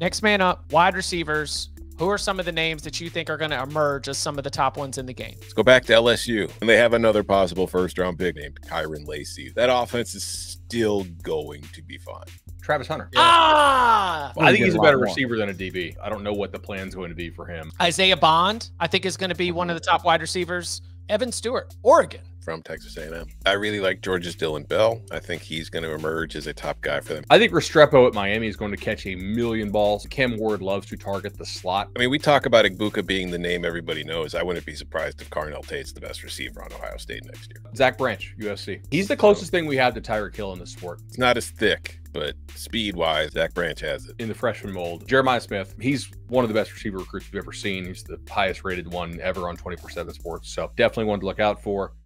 Next man up, wide receivers. Who are some of the names that you think are going to emerge as some of the top ones in the game? Let's go back to LSU. And they have another possible first round pick named Kyren Lacy. That offense is still going to be fun. Travis Hunter. Ah, I think he's a a better receiver than a DB. I don't know what the plan's going to be for him. Isaiah Bond, I think is going to be one of the top wide receivers. Evan Stewart, Oregon. From Texas A&M. I really like Georgia's Dillon Bell. I think he's going to emerge as a top guy for them. I think Restrepo at Miami is going to catch a million balls. Cam Ward loves to target the slot. I mean, we talk about Egbuka being the name everybody knows. I wouldn't be surprised if Carnell Tate's the best receiver on Ohio State next year. Zach Branch, USC. He's the closest thing we have to Tyreek Hill in the sport. It's not as thick, but speed wise, Zach Branch has it. in the freshman mold. Jeremiah Smith, he's one of the best receiver recruits we've ever seen. He's the highest rated one ever on 24 7 Sports. So definitely one to look out for.